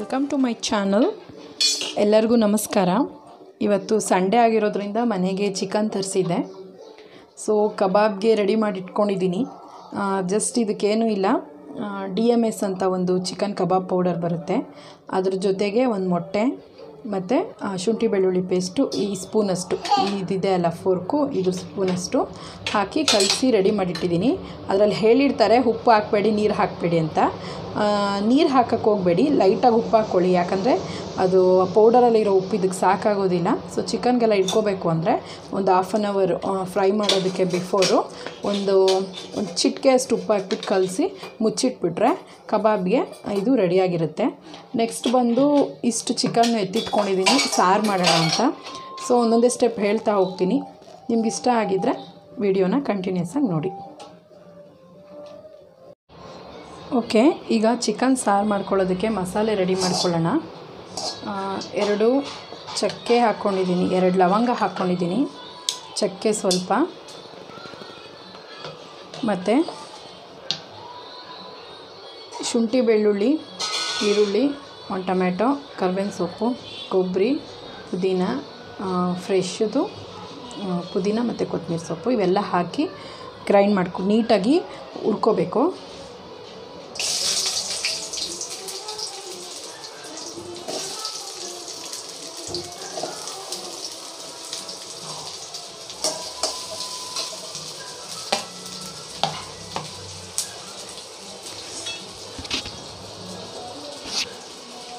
Welcome to my channel ಎಲ್ಲರಿಗೂ ನಮಸ್ಕಾರ. ಇವತ್ತು ಸಂಡೇ ಆಗಿರೋದ್ರಿಂದ ಮನೆಗೆ ಚಿಕನ್ ತರಿಸಿದ್ದೆ. ಸೊ ಕಬಾಬ್ಗೆ ರೆಡಿ ಮಾಡಿ ಇಟ್ಕೊಂಡಿದ್ದೀನಿ ಜಸ್ಟ್ ಇದಕ್ಕೇನೂ ಇಲ್ಲ. ಡಿ ಎಂ ಎಸ್ ಅಂತ ಒಂದು ಚಿಕನ್ ಕಬಾಬ್ ಪೌಡರ್ ಬರುತ್ತೆ. ಅದ್ರ ಜೊತೆಗೆ ಒಂದು ಮೊಟ್ಟೆ ಮತ್ತು ಶುಂಠಿ ಬೆಳ್ಳುಳ್ಳಿ ಪೇಸ್ಟು, ಈ ಸ್ಪೂನಷ್ಟು. ಇದಿದೆ ಅಲ್ಲ, ಫೋರ್ಕು, ಇದು ಸ್ಪೂನಷ್ಟು. ಹಾಕಿ ಕಲಸಿ ರೆಡಿ ಮಾಡಿಟ್ಟಿದ್ದೀನಿ. ಅದರಲ್ಲಿ ಹೇಳಿರ್ತಾರೆ, ಉಪ್ಪು ಹಾಕಬೇಡಿ, ನೀರು ಹಾಕಬೇಡಿ ಅಂತ. ನೀರು ಹಾಕಕ್ಕೆ ಹೋಗಬೇಡಿ, ಲೈಟಾಗಿ ಉಪ್ಪು ಹಾಕ್ಕೊಳ್ಳಿ ಯಾಕಂದರೆ ಅದು ಪೌಡರಲ್ಲಿರೋ ಉಪ್ಪು ಇದಕ್ಕೆ ಸಾಕಾಗೋದಿಲ್ಲ. ಸೊ ಚಿಕನ್ಗೆಲ್ಲ ಇಟ್ಕೋಬೇಕು ಅಂದರೆ ಒಂದು ಹಾಫ್ ಆನ್ ಅವರ್ ಫ್ರೈ ಮಾಡೋದಕ್ಕೆ ಬಿಫೋರು ಒಂದು ಒಂದು ಚಿಟಿಕೆ ಅಷ್ಟು ಉಪ್ಪು ಹಾಕ್ಬಿಟ್ಟು ಕಲಸಿ ಮುಚ್ಚಿಟ್ಬಿಟ್ರೆ ಕಬಾಬ್ಗೆ ಇದು ರೆಡಿಯಾಗಿರುತ್ತೆ ನೆಕ್ಸ್ಟ್ ಬಂದು ಇಷ್ಟು ಚಿಕನ್ ಎತ್ತಿಟ್ಕೊಂಡಿದ್ದೀನಿ ಸಾರು ಮಾಡೋಣ ಅಂತ. ಸೊ ಒಂದೊಂದೇ ಸ್ಟೆಪ್ ಹೇಳ್ತಾ ಹೋಗ್ತೀನಿ. ನಿಮ್ಗೆ ಇಷ್ಟ ಆಗಿದ್ದರೆ ವಿಡಿಯೋನ ಕಂಟಿನ್ಯೂಸ್ ಆಗಿ ನೋಡಿ. ಓಕೆ ಈಗ ಚಿಕನ್ ಸಾರು ಮಾಡ್ಕೊಳ್ಳೋದಕ್ಕೆ ಮಸಾಲೆ ರೆಡಿ ಮಾಡ್ಕೊಳ್ಳೋಣ. ಎರಡು ಚಕ್ಕೆ ಹಾಕ್ಕೊಂಡಿದ್ದೀನಿ, ಎರಡು ಲವಂಗ ಹಾಕ್ಕೊಂಡಿದ್ದೀನಿ. ಚಕ್ಕೆ ಸ್ವಲ್ಪ. ಮತ್ತು ಶುಂಠಿ ಬೆಳ್ಳುಳ್ಳಿ, ಈರುಳ್ಳಿ, ಒಂದು ಟೊಮ್ಯಾಟೊ, ಕರ್ಬೇವಿನ ಸೊಪ್ಪು, ಕೊಬ್ಬರಿ, ಪುದೀನ ಫ್ರೆಶ್ದು ಪುದೀನ ಮತ್ತು ಕೊತ್ತಂಬರಿ ಸೊಪ್ಪು ಇವೆಲ್ಲ ಹಾಕಿ ಗ್ರೈಂಡ್ ಮಾಡ್ಕೊ, ನೀಟಾಗಿ ಹುರ್ಕೋಬೇಕು.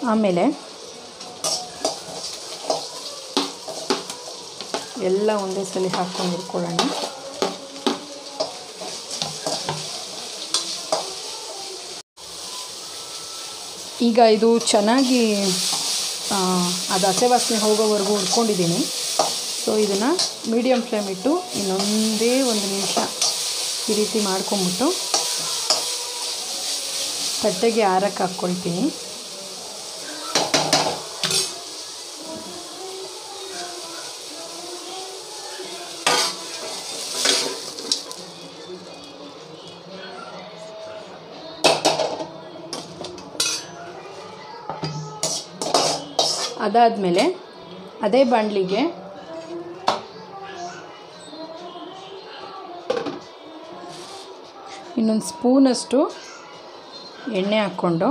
ಆಮೇಲೆ ಎಲ್ಲ ಒಂದೇ ಸಲ ಹಾಕ್ಕೊಂಡು ಇಟ್ಕೊಳ್ಳೋಣ. ಈಗ ಇದು ಚೆನ್ನಾಗಿ ಅದು ಹಸೆ ವಾಸನೆ ಹೋಗೋವರೆಗೂ ಹುರ್ಕೊಂಡಿದ್ದೀನಿ. ಸೊ ಇದನ್ನು ಮೀಡಿಯಮ್ ಫ್ಲೇಮ್ ಇಟ್ಟು ಇನ್ನೊಂದೇ ಒಂದು ನಿಮಿಷ ಈ ರೀತಿ ಮಾಡ್ಕೊಂಬಿಟ್ಟು ತಟ್ಟೆಗೆ ಆರಕ್ಕೆ ಹಾಕ್ಕೊಳ್ತೀನಿ. ಅದಾದಮೇಲೆ ಅದೇ ಬಾಣಲಿಗೆ ಇನ್ನೊಂದು ಸ್ಪೂನಷ್ಟು ಎಣ್ಣೆ ಹಾಕ್ಕೊಂಡು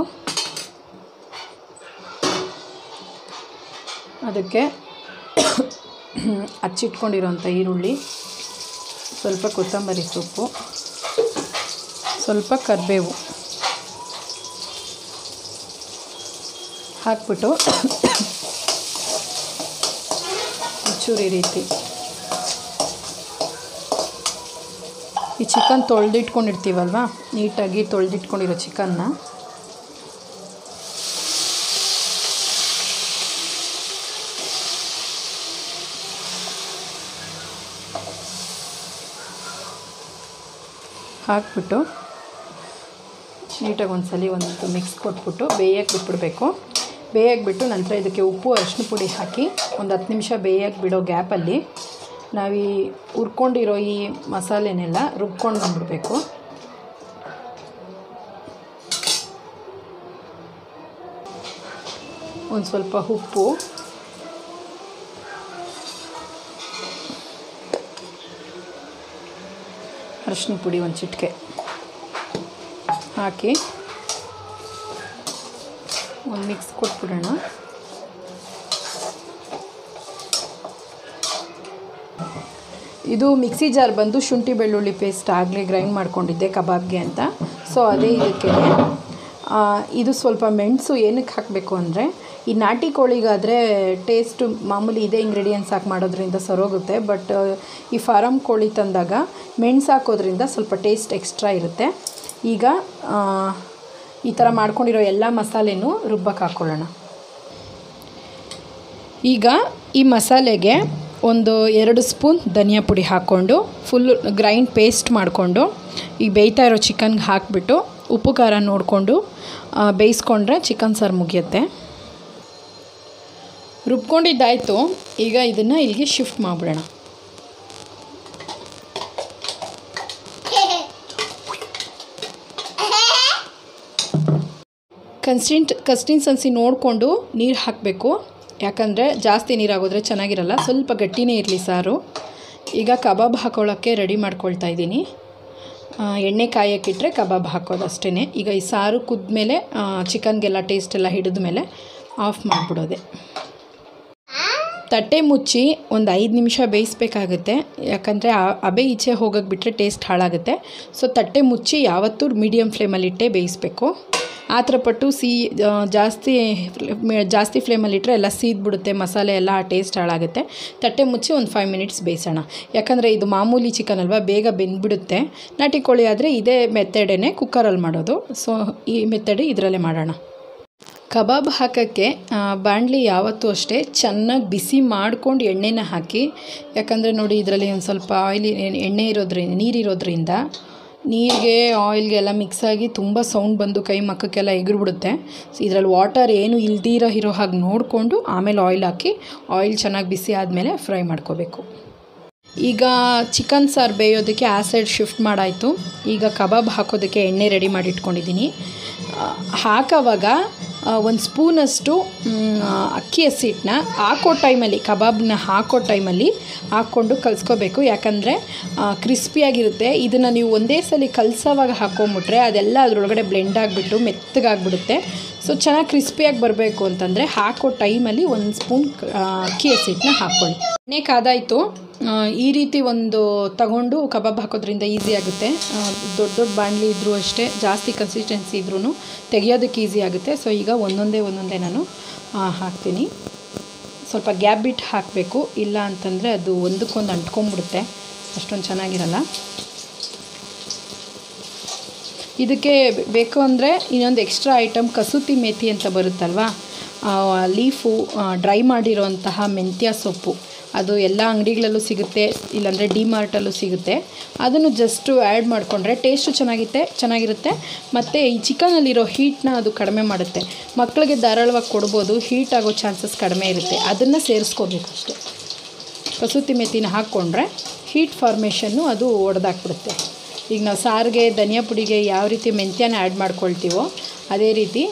ಅದಕ್ಕೆ ಹಚ್ಚಿಟ್ಕೊಂಡಿರೋಂಥ ಈರುಳ್ಳಿ, ಸ್ವಲ್ಪ ಕೊತ್ತಂಬರಿ ಸೊಪ್ಪು, ಸ್ವಲ್ಪ ಕರಿಬೇವು ಹಾಕ್ಬಿಟ್ಟು ಚೂರಿ ರೀತಿ. ಈ ಚಿಕನ್ ತೊಳೆದಿಟ್ಕೊಂಡಿರ್ತೀವಲ್ವ? ನೀಟಾಗಿ ತೊಳೆದಿಟ್ಕೊಂಡಿರೋ ಚಿಕನ್ನ. ಹಾಕ್ಬಿಟ್ಟು ನೀಟಾಗಿ ಒಂದ್ಸಲಿ ಸಲ ಒಂದು ಮಿಕ್ಸ್ ಕೊಟ್ಬಿಟ್ಟು ಬೇಯಕ್ಕೆ ಬಿಟ್ಬಿಡಬೇಕು. ಬೇಯಕ್ಕೆ ಬಿಟ್ಟು ನಂತರ ಇದಕ್ಕೆ ಉಪ್ಪು, ಅರಿಶಿನ ಪುಡಿ ಹಾಕಿ ಒಂದು ಹತ್ತು ನಿಮಿಷ ಬೇಯಾಗಿ ಬಿಡೋ ಗ್ಯಾಪಲ್ಲಿ ನಾವು ಈ ಹುರ್ಕೊಂಡಿರೋ ಈ ಮಸಾಲೆನೆಲ್ಲ ರುಬ್ಕೊಂಡು ಬಂದ್ಬಿಡ್ಬೇಕು. ಒಂದು ಸ್ವಲ್ಪ ಉಪ್ಪು. ಅರಿಶಿನ ಪುಡಿ ಒಂದು ಚಿಟಿಕೆ ಹಾಕಿ ಒಂದು ಮಿಕ್ಸ್ ಕೊಟ್ಬಿಡೋಣ. ಇದು ಮಿಕ್ಸಿ ಜಾರ್ ಬಂದು ಶುಂಠಿ ಬೆಳ್ಳುಳ್ಳಿ ಪೇಸ್ಟ್ ಆಗಲೇ ಗ್ರೈಂಡ್ ಮಾಡ್ಕೊಂಡಿದ್ದೆ ಕಬಾಬ್ಗೆ ಅಂತ. ಸೊ, ಅದೇ ಇದಕ್ಕೆ. ಇದು ಸ್ವಲ್ಪ ಮೆಣಸು ಏನಕ್ಕೆ ಹಾಕಬೇಕು ಅಂದರೆ, ಈ ನಾಟಿ ಕೋಳಿಗಾದರೆ ಟೇಸ್ಟು ಮಾಮೂಲಿ ಇದೇ ಇಂಗ್ರೀಡಿಯೆಂಟ್ಸ್ ಹಾಕಿ ಮಾಡೋದ್ರಿಂದ ಸರೋಗುತ್ತೆ. ಬಟ್ ಈ ಫಾರಮ್ ಕೋಳಿ ತಂದಾಗ ಮೆಣಸು ಹಾಕೋದ್ರಿಂದ ಸ್ವಲ್ಪ ಟೇಸ್ಟ್ ಎಕ್ಸ್ಟ್ರಾ ಇರುತ್ತೆ. ಈಗ ಈ ಥರ ಮಾಡ್ಕೊಂಡಿರೋ ಎಲ್ಲ ಮಸಾಲೆನೂ ರುಬ್ಬಕ್ಕೆ ಹಾಕ್ಕೊಳ್ಳೋಣ ಈಗ ಈ ಮಸಾಲೆಗೆ ಒಂದು ಎರಡು ಸ್ಪೂನ್ ಧನಿಯಾ ಪುಡಿ ಹಾಕ್ಕೊಂಡು ಫುಲ್ ಗ್ರೈಂಡ್ ಪೇಸ್ಟ್ ಮಾಡಿಕೊಂಡು ಈ ಬೇಯ್ತಾ ಇರೋ ಚಿಕನ್ಗೆ ಹಾಕಿಬಿಟ್ಟು ಉಪ್ಪು ಖಾರ ನೋಡಿಕೊಂಡು ಬೇಯಿಸ್ಕೊಂಡ್ರೆ ಚಿಕನ್ ಸಾರು ಮುಗಿಯುತ್ತೆ. ರುಬ್ಕೊಂಡಿದ್ದಾಯಿತು, ಈಗ ಇದನ್ನು ಇಲ್ಲಿಗೆ ಶಿಫ್ಟ್ ಮಾಡಿಬಿಡೋಣ. ಕನ್ಸಿಂಟ್ ಕನ್ಸಿಸ್ಟೆನ್ಸಿ ನೋಡಿಕೊಂಡು ನೀರು ಹಾಕಬೇಕು. ಯಾಕಂದರೆ ಜಾಸ್ತಿ ನೀರಾಗೋದ್ರೆ ಚೆನ್ನಾಗಿರಲ್ಲ. ಸ್ವಲ್ಪ ಗಟ್ಟಿನೇ ಇರಲಿ ಸಾರು. ಈಗ ಕಬಾಬ್ ಹಾಕೊಳ್ಳೋಕ್ಕೆ ರೆಡಿ ಮಾಡ್ಕೊಳ್ತಾ ಇದ್ದೀನಿ. ಎಣ್ಣೆ ಕಾಯಕ್ಕಿಟ್ರೆ ಕಬಾಬ್ ಹಾಕೋದು ಅಷ್ಟೇ ಈಗ ಈ ಸಾರು ಕುದ್ಮೇಲೆ ಚಿಕನ್ಗೆಲ್ಲ ಟೇಸ್ಟ್ ಎಲ್ಲ ಹಿಡಿದ ಮೇಲೆ ಆಫ್ ಮಾಡಿಬಿಡೋದೆ. ತಟ್ಟೆ ಮುಚ್ಚಿ ಒಂದು ಐದು ನಿಮಿಷ ಬೇಯಿಸ್ಬೇಕಾಗುತ್ತೆ. ಯಾಕಂದರೆ ಅಬೆ ಈಚೆ ಹೋಗೋಕ್ಕೆ ಬಿಟ್ಟರೆ ಟೇಸ್ಟ್ ಹಾಳಾಗುತ್ತೆ. ಸೊ ತಟ್ಟೆ ಮುಚ್ಚಿ ಯಾವತ್ತೂ ಮೀಡಿಯಮ್ ಫ್ಲೇಮಲ್ಲಿಟ್ಟೇ ಬೇಯಿಸಬೇಕು. ಆ ಥರ ಪಟ್ಟು ಸಿಹಿ ಜಾಸ್ತಿ ಜಾಸ್ತಿ ಫ್ಲೇಮಲ್ಲಿ ಇಟ್ಟರೆ ಎಲ್ಲ ಸೀದ್ಬಿಡುತ್ತೆ, ಮಸಾಲೆ ಎಲ್ಲ ಆ ಟೇಸ್ಟ್ ಹಾಳಾಗುತ್ತೆ. ತಟ್ಟೆ ಮುಚ್ಚಿ ಒಂದು ಫೈವ್ ಮಿನಿಟ್ಸ್ ಬೇಯಿಸೋಣ. ಯಾಕಂದರೆ ಇದು ಮಾಮೂಲಿ ಚಿಕನ್ ಅಲ್ವಾ, ಬೇಗ ಬೆಂದ್ಬಿಡುತ್ತೆ. ನಾಟಿ ಕೋಳಿ ಆದರೆ ಇದೇ ಮೆಥಡೇ ಕುಕ್ಕರಲ್ಲಿ ಮಾಡೋದು. ಸೊ ಈ ಮೆಥಡ್ ಇದರಲ್ಲೇ ಮಾಡೋಣ. ಕಬಾಬ್ ಹಾಕೋಕ್ಕೆ ಬಾಂಡ್ಲಿ ಯಾವತ್ತೂ ಅಷ್ಟೇ ಚೆನ್ನಾಗಿ ಬಿಸಿ ಮಾಡ್ಕೊಂಡು ಎಣ್ಣೆನ ಹಾಕಿ, ಯಾಕಂದರೆ ನೋಡಿ ಇದರಲ್ಲಿ ಒಂದು ಸ್ವಲ್ಪ ಆಯಿಲಿ ಎಣ್ಣೆ ಇರೋದ್ರಿಂದ ನೀರಿರೋದ್ರಿಂದ ನೀರಿಗೆ ಆಯಿಲ್ಗೆ ಎಲ್ಲ ಮಿಕ್ಸ್ ಆಗಿ ತುಂಬ ಸೌಂಡ್ ಬಂದು ಕೈ ಮಕ್ಕಕ್ಕೆಲ್ಲ ಎಗರ್ಬಿಡುತ್ತೆ. ಸೊ ಇದರಲ್ಲಿ ವಾಟರ್ ಏನು ಇಲ್ದಿರೋ ಇರೋ ಹಾಗೆ ನೋಡಿಕೊಂಡು ಆಮೇಲೆ ಆಯಿಲ್ ಹಾಕಿ ಆಯಿಲ್ ಚೆನ್ನಾಗಿ ಬಿಸಿ ಆದಮೇಲೆ ಫ್ರೈ ಮಾಡ್ಕೋಬೇಕು. ಈಗ ಚಿಕನ್ ಸಾರು ಬೇಯೋದಕ್ಕೆ ಆ ಸೈಡ್ ಶಿಫ್ಟ್ ಮಾಡಾಯಿತು. ಈಗ ಕಬಾಬ್ ಹಾಕೋದಕ್ಕೆ ಎಣ್ಣೆ ರೆಡಿ ಮಾಡಿ ಇಟ್ಕೊಂಡಿದ್ದೀನಿ ಆ, ಹಾಕೋವಾಗ ಒಂದು ಸ್ಪೂನಷ್ಟು ಅಕ್ಕಿ ಹಸಿಟ್ಟನ್ನ ಹಾಕೋ ಟೈಮಲ್ಲಿ ಕಬಾಬ್ನ ಹಾಕೋ ಟೈಮಲ್ಲಿ ಹಾಕ್ಕೊಂಡು ಕಲಿಸ್ಕೋಬೇಕು. ಯಾಕಂದರೆ ಕ್ರಿಸ್ಪಿಯಾಗಿರುತ್ತೆ ಇದನ್ನು ನೀವು ಒಂದೇ ಸಲ ಕಲಸೋವಾಗ ಹಾಕೊಂಬಿಟ್ರೆ ಅದೆಲ್ಲ ಅದರೊಳಗಡೆ ಬ್ಲೆಂಡ್ ಆಗಿಬಿಟ್ಟು, ಮೆತ್ತಗಾಗ್ಬಿಡುತ್ತೆ. ಸೊ ಚೆನ್ನಾಗಿ ಕ್ರಿಸ್ಪಿಯಾಗಿ ಬರಬೇಕು ಅಂತಂದರೆ ಹಾಕೋ ಟೈಮಲ್ಲಿ ಒಂದು ಸ್ಪೂನ್ ಅಕ್ಕಿ ಹಸಿಟ್ಟನ್ನ ಹಾಕ್ಕೊಳ್ಳಿ ಎಣ್ಣೆ ಕಾದಾಯಿತು. ಈ ರೀತಿ ಒಂದು ತಗೊಂಡು ಕಬಾಬ್ ಹಾಕೋದ್ರಿಂದ ಈಸಿ ಆಗುತ್ತೆ. ದೊಡ್ಡ ದೊಡ್ಡ ಬಾಣಲಿ ಇದ್ದರೂ ಅಷ್ಟೇ, ಜಾಸ್ತಿ ಕನ್ಸಿಸ್ಟೆನ್ಸಿ ಇದ್ರೂ ತೆಗಿಯೋದಕ್ಕೆ ಈಸಿ ಆಗುತ್ತೆ. ಸೊ ಈಗ ಒಂದೊಂದೇ ಒಂದೊಂದೇ ನಾನು ಹಾಕ್ತೀನಿ. ಸ್ವಲ್ಪ ಗ್ಯಾಪ್ ಬಿಟ್ಟು ಹಾಕಬೇಕು. ಇಲ್ಲ ಅಂತಂದರೆ ಅದು ಒಂದಕ್ಕೊಂದು ಅಂಟ್ಕೊಂಡ್ಬಿಡುತ್ತೆ. ಅಷ್ಟೊಂದು ಚೆನ್ನಾಗಿರಲ್ಲ. ಇದಕ್ಕೆ ಬೇಕು ಅಂದರೆ ಇನ್ನೊಂದು ಎಕ್ಸ್ಟ್ರಾ ಐಟಮ್ ಕಸೂತಿ ಮೇಥಿ ಅಂತ ಬರುತ್ತಲ್ವಾ? ಲೀಫು ಡ್ರೈ ಮಾಡಿರೋಂತಹ ಮೆಂತ್ಯ ಸೊಪ್ಪು. ಅದು ಎಲ್ಲ ಅಂಗಡಿಗಳಲ್ಲೂ ಸಿಗುತ್ತೆ, ಇಲ್ಲಾಂದರೆ ಡಿ ಮಾರ್ಟಲ್ಲೂ ಸಿಗುತ್ತೆ. ಅದನ್ನು ಜಸ್ಟು ಆ್ಯಡ್ ಮಾಡಿಕೊಂಡ್ರೆ ಟೇಸ್ಟು ಚೆನ್ನಾಗಿತ್ತೆ, ಚೆನ್ನಾಗಿರುತ್ತೆ. ಮತ್ತು ಈ ಚಿಕನಲ್ಲಿರೋ ಹೀಟ್ನ ಅದು ಕಡಿಮೆ ಮಾಡುತ್ತೆ. ಮಕ್ಕಳಿಗೆ ಧಾರಾಳವಾಗಿ ಕೊಡ್ಬೋದು ಹೀಟ್ ಆಗೋ ಚಾನ್ಸಸ್ ಕಡಿಮೆ ಇರುತ್ತೆ. ಅದನ್ನು ಸೇರಿಸ್ಕೋಬೇಕು ಅಷ್ಟೇ. ಕಸೂತಿ ಮೆಥಿನ ಹಾಕ್ಕೊಂಡ್ರೆ ಹೀಟ್ ಫಾರ್ಮೇಷನ್ನು ಅದು ಒಡೆದಾಕ್ಬಿಡುತ್ತೆ. ಈಗ ನಾವು ಸಾರಿಗೆ ಧನಿಯಾ ಪುಡಿಗೆ ಯಾವ ರೀತಿ ಮೆಂತ್ಯನ ಆ್ಯಡ್ ಮಾಡ್ಕೊಳ್ತೀವೋ ಅದೇ ರೀತಿ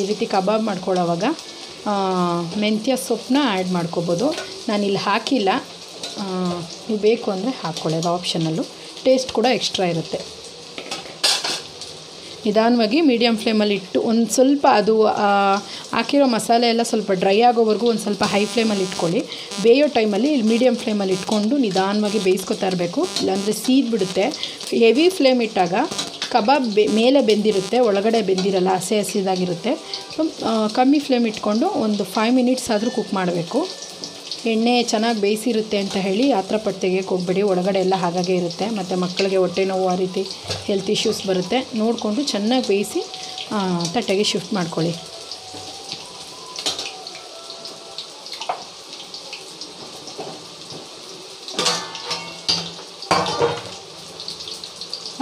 ಈ ರೀತಿ ಕಬಾಬ್ ಮಾಡ್ಕೊಳ್ಳೋವಾಗ ಮೆಂತ್ಯ ಸೊಪ್ಪನ್ನ ಆ್ಯಡ್ ಮಾಡ್ಕೋಬೋದು. ನಾನಿಲ್ಲಿ ಹಾಕಿಲ್ಲ. ನೀವು ಬೇಕು ಅಂದರೆ ಹಾಕ್ಕೊಳ್ಳೋದು ಆಪ್ಷನಲ್ಲು ಟೇಸ್ಟ್ ಕೂಡ ಎಕ್ಸ್ಟ್ರಾ ಇರುತ್ತೆ. ನಿಧಾನವಾಗಿ ಮೀಡಿಯಮ್ ಫ್ಲೇಮಲ್ಲಿ ಇಟ್ಟು ಒಂದು ಸ್ವಲ್ಪ ಅದು ಹಾಕಿರೋ ಮಸಾಲೆ ಎಲ್ಲ ಸ್ವಲ್ಪ ಡ್ರೈ ಆಗೋವರೆಗೂ ಒಂದು ಸ್ವಲ್ಪ ಹೈ ಫ್ಲೇಮಲ್ಲಿ ಇಟ್ಕೊಳ್ಳಿ. ಬೇಯೋ ಟೈಮಲ್ಲಿ ಮೀಡಿಯಮ್ ಫ್ಲೇಮಲ್ಲಿ ಇಟ್ಕೊಂಡು ನಿಧಾನವಾಗಿ ಬೇಯಿಸ್ಕೊತಾ ಇರಬೇಕು. ಇಲ್ಲಾಂದರೆ ಸೀದ್ಬಿಡುತ್ತೆ ಹೆವಿ ಫ್ಲೇಮ್ ಇಟ್ಟಾಗ ಕಬಾಬ್ ಬೆ ಮೇಲೆ ಬೆಂದಿರುತ್ತೆ, ಒಳಗಡೆ ಬೆಂದಿರಲ್ಲ, ಹಸಿ ಹಸಿದಾಗಿರುತ್ತೆ. ಸೊ ಕಮ್ಮಿ ಫ್ಲೇಮ್ ಇಟ್ಕೊಂಡು ಒಂದು ಫೈವ್ ಮಿನಿಟ್ಸ್ ಆದರೂ ಕುಕ್ ಮಾಡಬೇಕು. ಎಣ್ಣೆ ಚೆನ್ನಾಗಿ ಬೇಯಿಸಿರುತ್ತೆ ಅಂತ ಹೇಳಿ ಆ ಥರ ಪಟ್ಟು ತೆಗಿಯೋಕೆ ಹೋಗ್ಬೇಡಿ ಒಳಗಡೆ ಎಲ್ಲ ಹಾಗಾಗೆ ಇರುತ್ತೆ. ಮತ್ತು ಮಕ್ಕಳಿಗೆ ಹೊಟ್ಟೆ ನೋವು ಆ ರೀತಿ ಹೆಲ್ತ್ ಇಶ್ಯೂಸ್ ಬರುತ್ತೆ. ನೋಡಿಕೊಂಡು ಚೆನ್ನಾಗಿ ಬೇಯಿಸಿ ತಟ್ಟೆಗೆ ಶಿಫ್ಟ್ ಮಾಡ್ಕೊಳ್ಳಿ.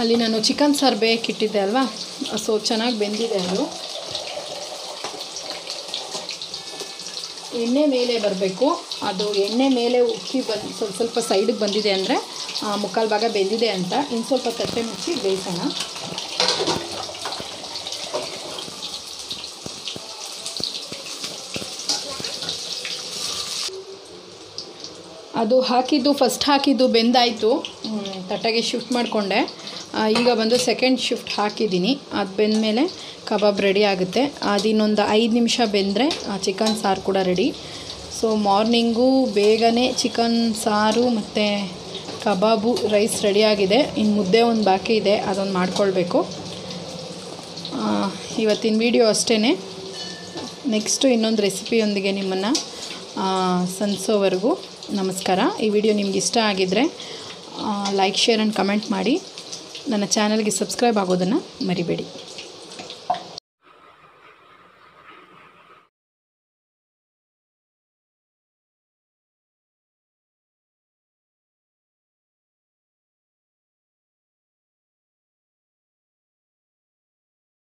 ಅಲ್ಲಿ ನಾನು ಚಿಕನ್ ಸಾರು ಬೇಕಿಟ್ಟಿದ್ದೆ ಅಲ್ವಾ? ಸೊ ಚೆನ್ನಾಗಿ ಬೆಂದಿದೆ ಅದು. ಎಣ್ಣೆ ಮೇಲೆ ಬರಬೇಕು. ಅದು ಎಣ್ಣೆ ಮೇಲೆ ಉಕ್ಕಿ ಬಂದು, ಸ್ವಲ್ಪ ಸ್ವಲ್ಪ ಸೈಡಿಗೆ ಬಂದಿದೆ ಅಂದರೆ ಮುಕ್ಕಾಲು ಭಾಗ ಬೆಂದಿದೆ ಅಂತ. ಇನ್ನು ಸ್ವಲ್ಪ ತಟ್ಟೆ ಮುಚ್ಚಿ ಬೇಯಿಸೋಣ. ಅದು ಹಾಕಿದ್ದು ಫಸ್ಟ್ ಹಾಕಿದ್ದು ಬೆಂದಾಯಿತು. ತಟ್ಟೆಗೆ ಶಿಫ್ಟ್ ಮಾಡಿಕೊಂಡೆ. ಈಗ ಬಂದು ಸೆಕೆಂಡ್ ಶಿಫ್ಟ್ ಹಾಕಿದ್ದೀನಿ. ಅದು ಬೆಂದಮೇಲೆ ಕಬಾಬ್ ರೆಡಿ ಆಗುತ್ತೆ. ಅದು ಇನ್ನೊಂದು ಐದು ನಿಮಿಷ ಬೆಂದರೆ ಚಿಕನ್ ಸಾರು ಕೂಡ ರೆಡಿ ಸೊ ಮಾರ್ನಿಂಗು ಬೇಗನೆ ಚಿಕನ್ ಸಾರು ಮತ್ತು ಕಬಾಬು ರೈಸ್ ರೆಡಿಯಾಗಿದೆ ಇನ್ನು ಮುದ್ದೆ ಒಂದು ಬಾಕಿ ಇದೆ, ಅದೊಂದು ಮಾಡ್ಕೊಳ್ಬೇಕು. ಇವತ್ತಿನ ವಿಡಿಯೋ ಅಷ್ಟೇ ನೆಕ್ಸ್ಟು ಇನ್ನೊಂದು ರೆಸಿಪಿಯೊಂದಿಗೆ ನಿಮ್ಮನ್ನು ಸಂಸೋವರೆಗೂ ನಮಸ್ಕಾರ. ಈ ವಿಡಿಯೋ ನಿಮ್ಗೆ ಇಷ್ಟ ಆಗಿದ್ದರೆ ಲೈಕ್ ಶೇರ್ ಆ್ಯಂಡ್ ಕಮೆಂಟ್ ಮಾಡಿ. ನನ್ನ ಚಾನಲ್ಗೆ ಸಬ್ಸ್ಕ್ರೈಬ್ ಆಗೋದನ್ನು ಮರಿಬೇಡಿ.